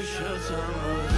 yaşatamaz